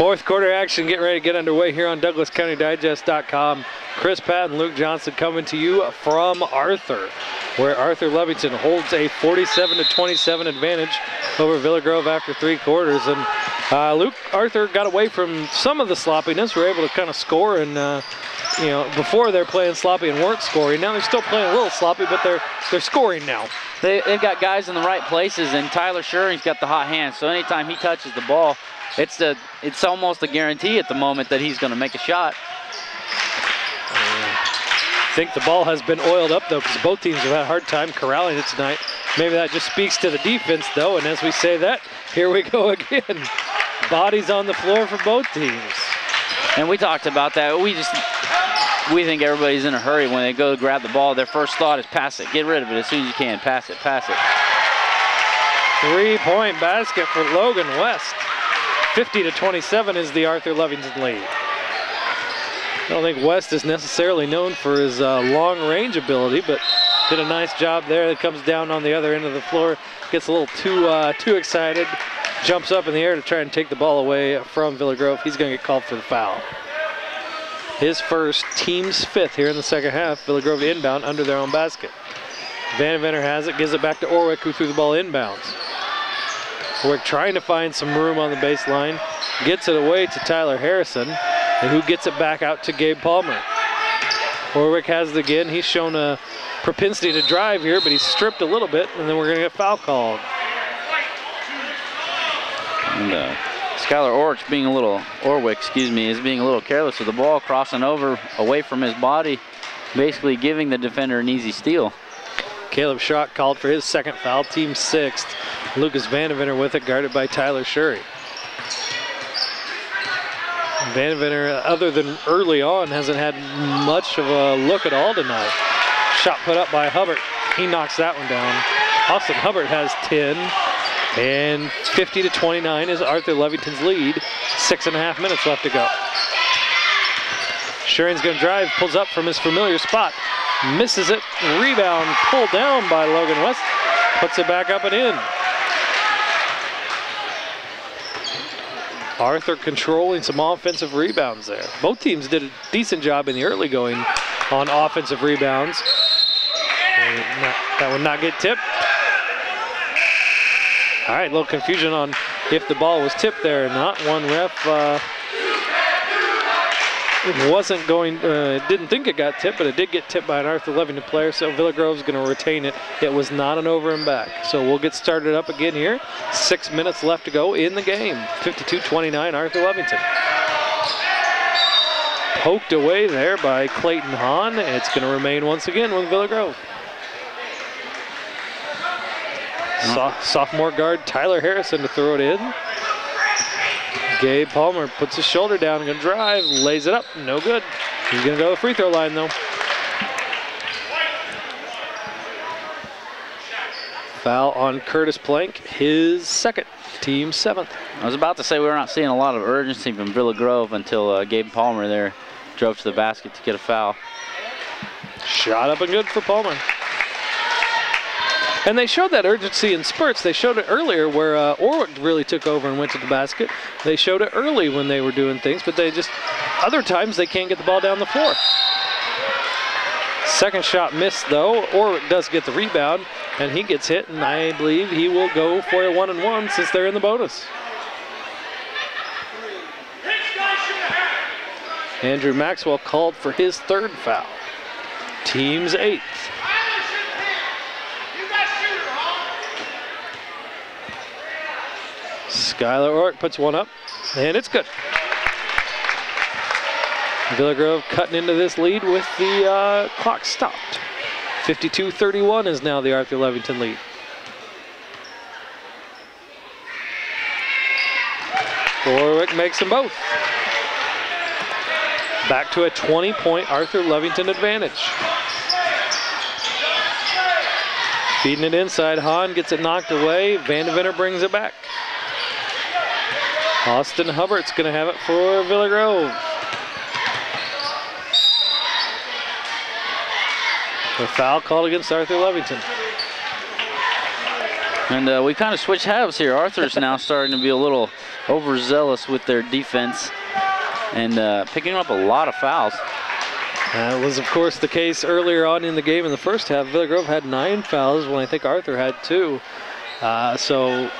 Fourth quarter action getting ready to get underway here on DouglasCountyDigest.com. Chris Pat and Luke Johnson coming to you from Arthur, where Arthur Lovington holds a 47 to 27 advantage over Villa Grove after three quarters. And uh, Luke Arthur got away from some of the sloppiness. Were able to kind of score and. Uh, you know, before they're playing sloppy and weren't scoring. Now they're still playing a little sloppy, but they're they're scoring now. They, have got guys in the right places, and Tyler Schuring's got the hot hand. So anytime he touches the ball, it's a it's almost a guarantee at the moment that he's going to make a shot. I think the ball has been oiled up though, because both teams have had a hard time corralling it tonight. Maybe that just speaks to the defense though, and as we say that, here we go again. Bodies on the floor for both teams. And we talked about that. We just we think everybody's in a hurry when they go to grab the ball. Their first thought is pass it. Get rid of it as soon as you can. Pass it, pass it. Three-point basket for Logan West. 50 to 27 is the Arthur Lovington lead. I don't think West is necessarily known for his uh, long range ability, but did a nice job there. It comes down on the other end of the floor, gets a little too uh, too excited, jumps up in the air to try and take the ball away from Villa Grove. He's going to get called for the foul. His first, team's fifth here in the second half. Villa Grove inbound under their own basket. Vandeventer has it, gives it back to Orwick, who threw the ball inbounds. Orwick trying to find some room on the baseline, gets it away to Tyler Harrison, and who gets it back out to Gabe Palmer. Orwick has it again. He's shown a propensity to drive here, but he's stripped a little bit, and then we're going to get foul called. Uh, Skylar Orwick being a little, Orwick, excuse me, is being a little careless with the ball, crossing over away from his body, basically giving the defender an easy steal. Caleb Schrock called for his second foul, team sixth. Lucas Vandeventer with it, guarded by Tyler Shurry. Vandeventer, other than early on, hasn't had much of a look at all tonight. Shot put up by Hubbard. He knocks that one down. Austin Hubbard has 10. And 50 to 29 is Arthur Lovington's lead. Six and a half minutes left to go. Schuring's going to drive, pulls up from his familiar spot, misses it, rebound pulled down by Logan West, puts it back up and in. Arthur controlling some offensive rebounds there. Both teams did a decent job in the early going on offensive rebounds. That would not get tipped. All right, a little confusion on if the ball was tipped there or not. One ref uh, wasn't going, uh, didn't think it got tipped, but it did get tipped by an Arthur Lovington player, so Villa Grove's going to retain it. It was not an over and back. So we'll get started up again here. Six minutes left to go in the game. 52-29, Arthur Lovington. Poked away there by Clayton Hahn. It's going to remain once again with Villa Grove. So sophomore guard Tyler Harrison to throw it in. Gabe Palmer puts his shoulder down, gonna drive, lays it up, no good. He's gonna go to the free throw line though. Foul on Curtis Plank, his second, team seventh. I was about to say we were not seeing a lot of urgency from Villa Grove until uh, Gabe Palmer there drove to the basket to get a foul. Shot up and good for Palmer. And they showed that urgency in spurts. They showed it earlier where uh, really took over and went to the basket. They showed it early when they were doing things, but they just, other times they can't get the ball down the floor. Second shot missed though. Orwick does get the rebound and he gets hit and I believe he will go for a one and one since they're in the bonus. Andrew Maxwell called for his third foul. Team's eighth. Skylar Orwick puts one up, and it's good. Villa Grove cutting into this lead with the uh, clock stopped. 52-31 is now the Arthur Lovington lead. Orwick makes them both. Back to a 20-point Arthur Lovington advantage. Feeding it inside, Hahn gets it knocked away. Vandeventer brings it back. Austin Hubbard's going to have it for Villa Grove. A foul called against Arthur Lovington. And uh, we kind of switched halves here. Arthur's now starting to be a little, overzealous with their defense and uh, picking up a lot of fouls. That was, of course, the case earlier on in the game in the first half. Villa Grove had nine fouls when I think Arthur had two. Uh, so,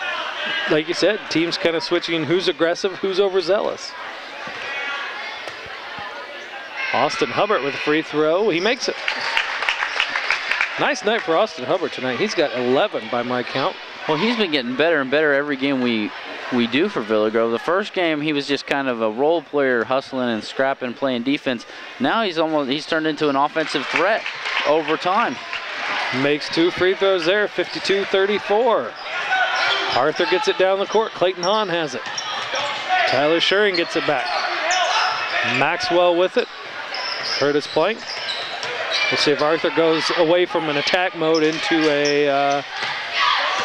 like you said, teams kind of switching who's aggressive, who's overzealous. Austin Hubbard with a free throw. He makes it. Nice night for Austin Hubbard tonight. He's got 11 by my count. Well, he's been getting better and better every game we we do for Villa Grove. The first game he was just kind of a role player, hustling and scrapping, playing defense. Now he's almost he's turned into an offensive threat over time. Makes two free throws there, 52-34. Arthur gets it down the court. Clayton Hahn has it. Tyler Schuring gets it back. Maxwell with it. Curtis Plank. We'll see if Arthur goes away from an attack mode into a uh,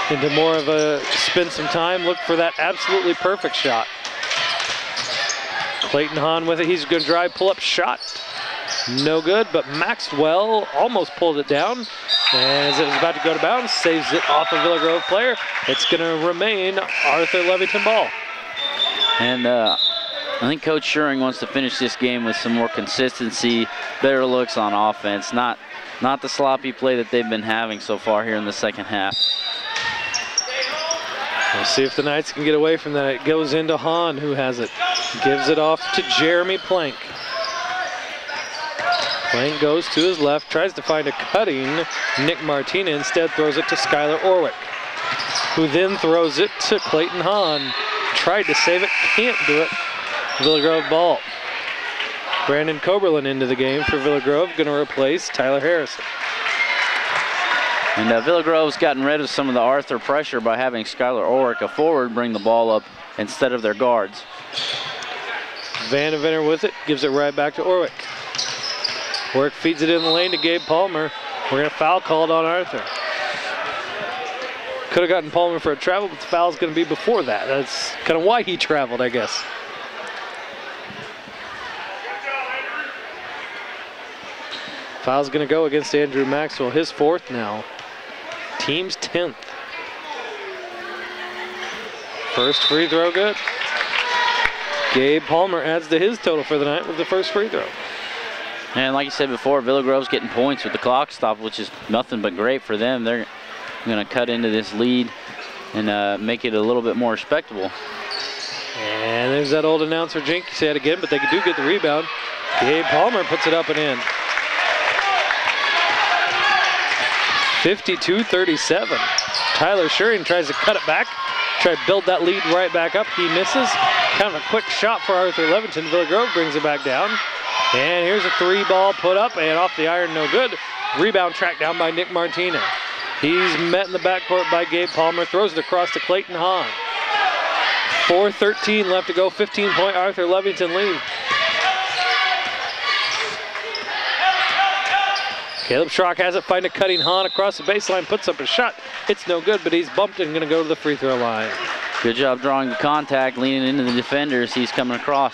into more of a spend some time, look for that absolutely perfect shot. Clayton Hahn with it. He's going to drive, pull up shot. No good, but Maxwell almost pulled it down. As it was about to go to bounds, saves it off a Villa Grove player. It's going to remain Arthur Lovington ball. And uh, I think Coach Schuring wants to finish this game with some more consistency, better looks on offense, not not the sloppy play that they've been having so far here in the second half. We'll see if the Knights can get away from that. It goes into Hahn, who has it. Gives it off to Jeremy Plank. Plank goes to his left, tries to find a cutting Nick Martina. Instead, throws it to Skylar Orwick, who then throws it to Clayton Hahn. Tried to save it, can't do it. Villa Grove ball. Brandon Coberlin into the game for Villa Grove, going to replace Tyler Harrison. And uh, Villa Grove's gotten rid of some of the Arthur pressure by having Skylar Orwick, a forward, bring the ball up instead of their guards. Vandeventer with it, gives it right back to Orwick. Orwick feeds it in the lane to Gabe Palmer. We're going to foul called on Arthur. Could have gotten Palmer for a travel, but the foul's going to be before that. That's kind of why he traveled, I guess. Foul's going to go against Andrew Maxwell, his fourth now. Team's 10th. First free throw good. Gabe Palmer adds to his total for the night with the first free throw. And like you said before, Villa Grove's getting points with the clock stop, which is nothing but great for them. They're going to cut into this lead and uh, make it a little bit more respectable. And there's that old announcer jinx said again, but they do get the rebound. Gabe Palmer puts it up and in. 52-37. Tyler Schuring tries to cut it back, try to build that lead right back up. He misses. Kind of a quick shot for Arthur Lovington. Villa Grove brings it back down. And here's a three ball put up and off the iron, no good. Rebound tracked down by Nick Martina. He's met in the backcourt by Gabe Palmer, throws it across to Clayton Hahn. 4.13 left to go, 15 point Arthur Lovington lead. Caleb Schrock has it, find a cutting Hahn across the baseline, puts up a shot. It's no good, but he's bumped and gonna go to the free throw line. Good job drawing the contact, leaning into the defenders. He's coming across.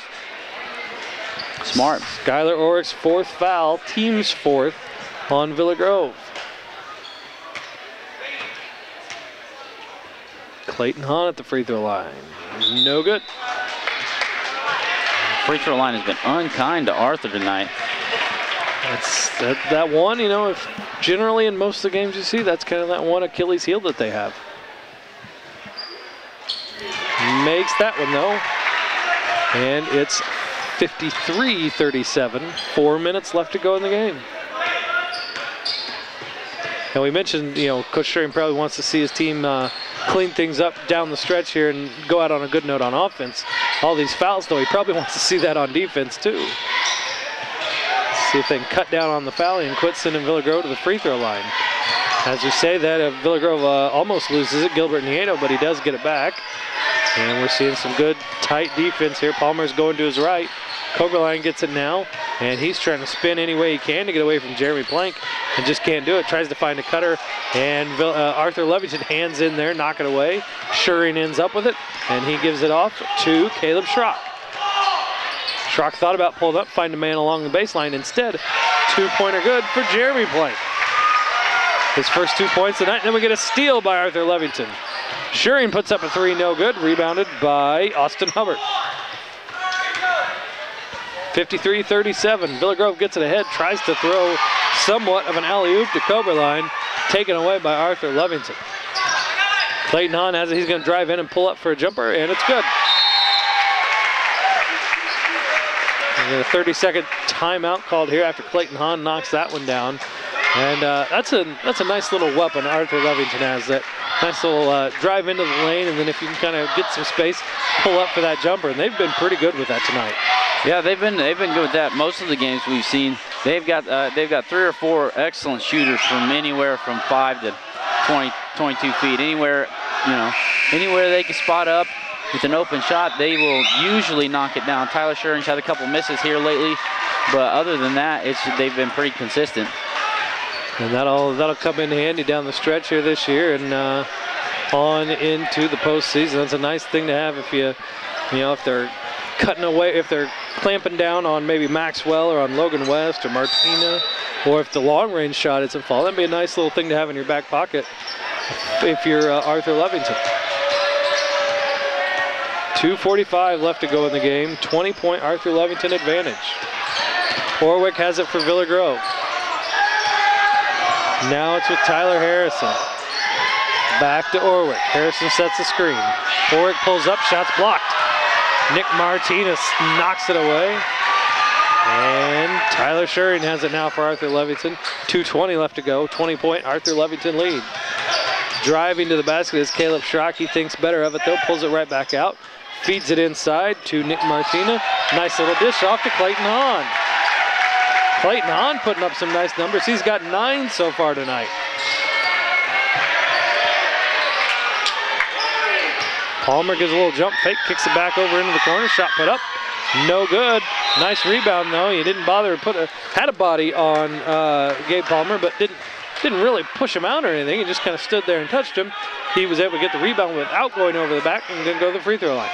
Smart. Skylar Orwick's fourth foul, team's fourth on Villa Grove. Clayton Hahn at the free throw line. No good. Free throw line has been unkind to Arthur tonight. That's that, that one, you know, if generally in most of the games you see, that's kind of that one Achilles heel that they have. Makes that one though. And it's 53-37. Four minutes left to go in the game. And we mentioned, you know, Coach Schuring probably wants to see his team uh, clean things up down the stretch here and go out on a good note on offense. All these fouls, though, he probably wants to see that on defense, too. See if they can cut down on the fouling and quit sending Villa Grove to the free throw line. As we say that, uh, Villa Grove uh, almost loses it, Gilbert Nieto, but he does get it back. And we're seeing some good tight defense here. Palmer's going to his right. Coberline gets it now, and he's trying to spin any way he can to get away from Jeremy Plank and just can't do it. Tries to find a cutter, and uh, Arthur Lovington hands in there, knock it away. Schuring ends up with it, and he gives it off to Caleb Schrock. Schrock thought about pulling up, find a man along the baseline. Instead, two-pointer good for Jeremy Plank. His first two points tonight, and then we get a steal by Arthur Lovington. Schuring puts up a three, no good. Rebounded by Austin Hubbard. 53-37. Villa Grove gets it ahead, tries to throw somewhat of an alley-oop to Coberline, taken away by Arthur Lovington. Clayton Hahn has it. He's going to drive in and pull up for a jumper, and it's good. And a 30-second timeout called here after Clayton Hahn knocks that one down. And uh, that's a that's a nice little weapon Arthur Lovington has. That nice little uh, drive into the lane, and then if you can kind of get some space, pull up for that jumper. And they've been pretty good with that tonight. Yeah, they've been they've been good with that. Most of the games we've seen, they've got uh, they've got three or four excellent shooters from anywhere from five to 20, 22 feet. Anywhere you know, anywhere they can spot up with an open shot, they will usually knock it down. Tyler Schuring's had a couple misses here lately, but other than that, it's they've been pretty consistent. And that'll that'll come in handy down the stretch here this year and uh, on into the postseason. That's a nice thing to have if you, you know, if they're cutting away, if they're clamping down on maybe Maxwell or on Logan West or Martina, or if the long range shot isn't falling. That'd be a nice little thing to have in your back pocket if you're uh, Arthur Lovington. 2.45 left to go in the game. 20 point Arthur Lovington advantage. Orwick has it for Villa Grove. Now it's with Tyler Harrison. Back to Orwick. Harrison sets the screen. Orwick pulls up, shots blocked. Nick Martina knocks it away. And Tyler Schuring has it now for Arthur Lovington. 2.20 left to go. 20 point Arthur Lovington lead. Driving to the basket is Caleb Schrock. He thinks better of it though, pulls it right back out. Feeds it inside to Nick Martina. Nice little dish off to Clayton Hahn. Clayton Hahn putting up some nice numbers. He's got nine so far tonight. Palmer gives a little jump fake, kicks it back over into the corner. Shot put up, no good. Nice rebound though. He didn't bother to put a had a body on uh, Gabe Palmer, but didn't didn't really push him out or anything. He just kind of stood there and touched him. He was able to get the rebound without going over the back and then go to the free throw line.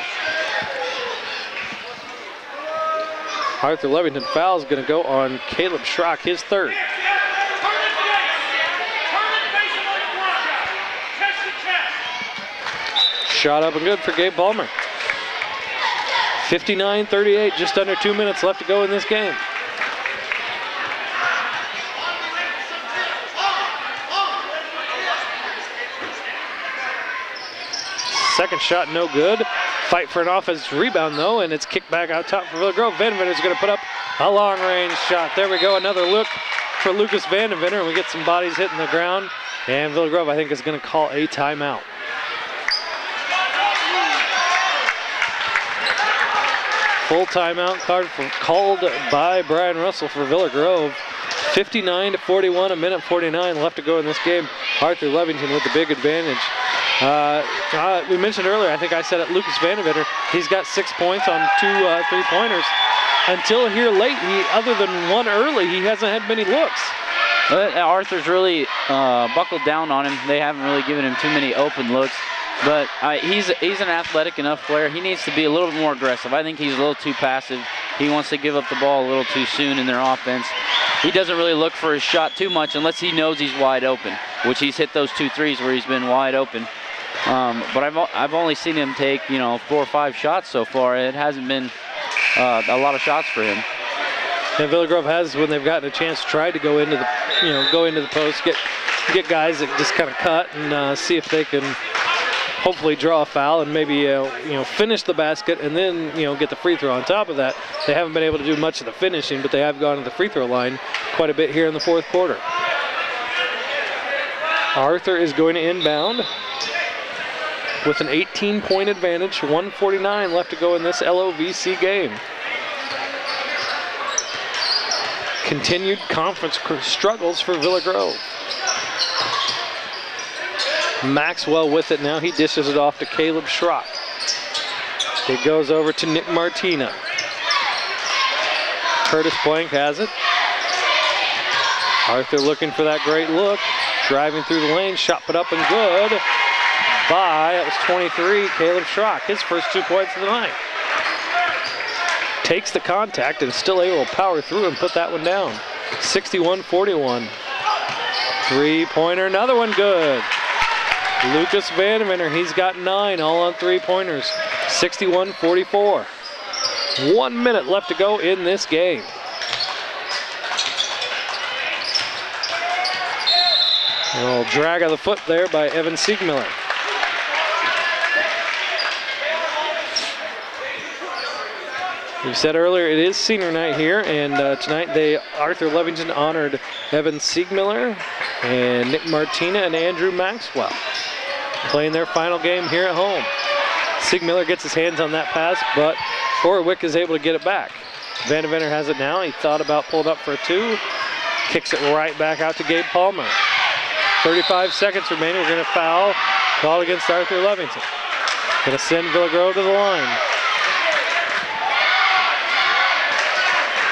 Arthur Lovington foul is going to go on Caleb Schrock, his third. Shot up and good for Gabe Palmer. 59-38, just under two minutes left to go in this game. Second shot, no good. Fight for an offensive rebound, though, and it's kicked back out top for Villa Grove. Is going to put up a long range shot. There we go, another look for Lucas Vandeventer, and we get some bodies hitting the ground. And Villa I think, is going to call a timeout. Full timeout card for, called by Brian Russell for Villa Grove. 59 to 41, a minute 49 left to go in this game. Arthur Lovington with the big advantage. Uh, uh, we mentioned earlier, I think I said it, Lucas Vandeventer, he's got six points on two uh, three-pointers. Until here late, he, other than one early, he hasn't had many looks. Arthur's really uh, buckled down on him. They haven't really given him too many open looks. But uh, he's he's an athletic enough player. He needs to be a little bit more aggressive. I think he's a little too passive. He wants to give up the ball a little too soon in their offense. He doesn't really look for his shot too much unless he knows he's wide open, which he's hit those two threes where he's been wide open. Um, but I've, I've only seen him take, you know, four or five shots so far. It hasn't been uh, a lot of shots for him. And Villa Grove has, when they've gotten a chance, tried to go into the, you know, go into the post, get get guys that just kind of cut and uh, see if they can hopefully draw a foul and maybe uh, you know finish the basket and then you know get the free throw on top of that. They haven't been able to do much of the finishing, but they have gone to the free throw line quite a bit here in the fourth quarter. Arthur is going to inbound with an 18 point advantage, 149 left to go in this LOVC game. Continued conference struggles for Villa Grove. Maxwell with it now. He dishes it off to Caleb Schrock. It goes over to Nick Martina. Curtis Plank has it. Arthur looking for that great look. Driving through the lane, shot put up and good by, that was 23, Caleb Schrock. His first two points of the night. Takes the contact and still able to power through and put that one down. 61-41. Three-pointer, another one good. Lucas Vandeventer, he's got nine, all on three pointers. 61 44. One minute left to go in this game. A little drag of the foot there by Evan Siegmiller. We said earlier it is senior night here, and uh, tonight they Arthur Lovington honored Evan Siegmiller and Nick Martina and Andrew Maxwell playing their final game here at home. Siegmiller gets his hands on that pass, but Orwick is able to get it back. Vandeventer has it now. He thought about pulled up for a two. Kicks it right back out to Gabe Palmer. 35 seconds remaining. We're going to foul. Called against Arthur Lovington. Going to send Villa Grove to the line.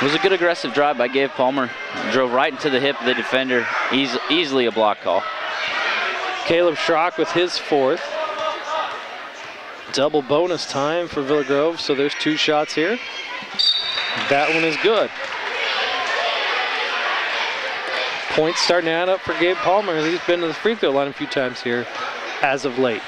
Was a good aggressive drive by Gabe Palmer. Drove right into the hip of the defender. Easy, easily a block call. Caleb Schrock with his fourth. Double bonus time for Villa Grove, so there's two shots here. That one is good. Points starting to add up for Gabe Palmer. He's been to the free throw line a few times here as of late.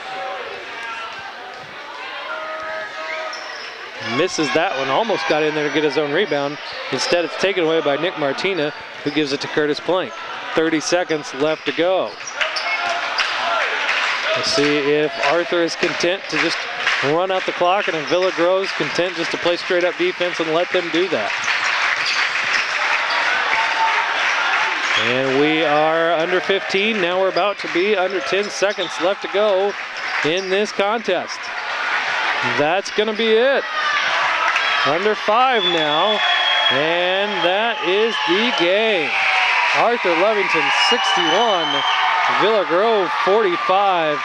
Misses that one, almost got in there to get his own rebound. Instead, it's taken away by Nick Martina, who gives it to Curtis Plank. 30 seconds left to go. Let's see if Arthur is content to just run out the clock and if Villa Grove's content just to play straight up defense and let them do that. And we are under 15. Now we're about to be under 10 seconds left to go in this contest. That's going to be it. Under five now. And that is the game. Arthur Lovington 61, Villa Grove 45.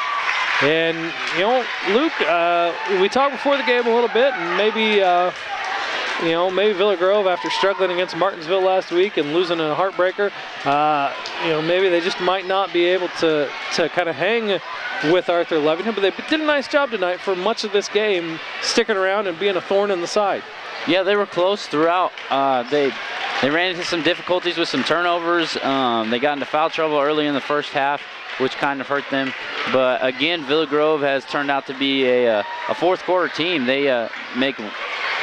And, you know, Luke, uh, we talked before the game a little bit, and maybe, uh, you know, maybe Villa Grove, after struggling against Martinsville last week and losing a heartbreaker, uh, you know, maybe they just might not be able to, to kind of hang with Arthur Lovington, but they did a nice job tonight for much of this game, sticking around and being a thorn in the side. Yeah, they were close throughout. Uh, they they ran into some difficulties with some turnovers. Um, they got into foul trouble early in the first half, which kind of hurt them. But again, Villa Grove has turned out to be a, uh, a fourth quarter team. They uh, make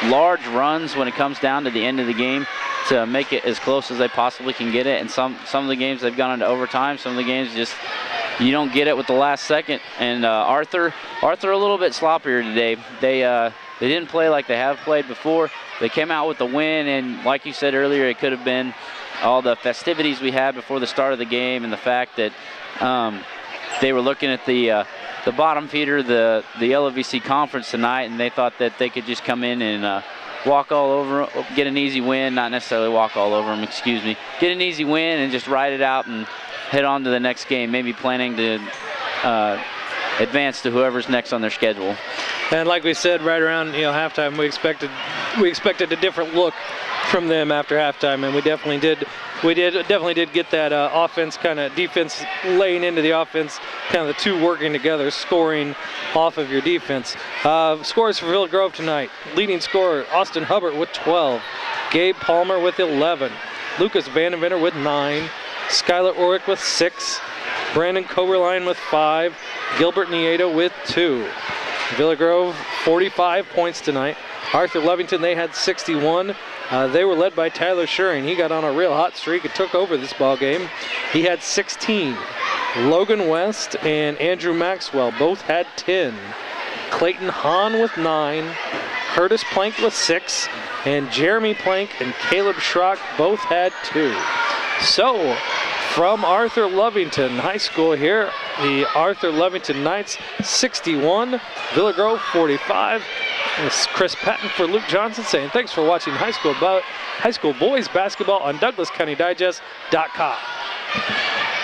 large runs when it comes down to the end of the game to make it as close as they possibly can get it. And some some of the games they've gone into overtime. Some of the games just you don't get it with the last second. And uh, Arthur Arthur a little bit sloppier today. They uh, they didn't play like they have played before. They came out with the win, and like you said earlier, it could have been all the festivities we had before the start of the game and the fact that um, they were looking at the uh, the bottom feeder, the the LOVC conference tonight, and they thought that they could just come in and uh, walk all over, get an easy win, not necessarily walk all over them, excuse me, get an easy win and just ride it out and head on to the next game, maybe planning to uh, advance to whoever's next on their schedule. And like we said, right around you know halftime, we expected we expected a different look from them after halftime, and we definitely did. We did definitely did get that uh, offense kind of defense laying into the offense, kind of the two working together, scoring off of your defense. Uh, scores for Villa Grove tonight. Leading scorer Austin Hubbard with 12, Gabe Palmer with 11, Lucas Vandeventer with nine, Skylar Orwick with six, Brandon Coberline with five, Gilbert Nieto with two. Villa Grove 45 points tonight. Arthur Lovington, they had 61. Uh, they were led by Tyler Schuring. He got on a real hot streak and took over this ball game. He had 16. Logan West and Andrew Maxwell both had 10. Clayton Hahn with 9. Curtis Plank with 6. And Jeremy Plank and Caleb Schrock both had 2. So, from Arthur Lovington High School here, the Arthur Lovington Knights 61, Villa Grove 45. This is Chris Patton for Luke Johnson saying thanks for watching high school, bo- high school boys basketball on DouglasCountyDigest.com.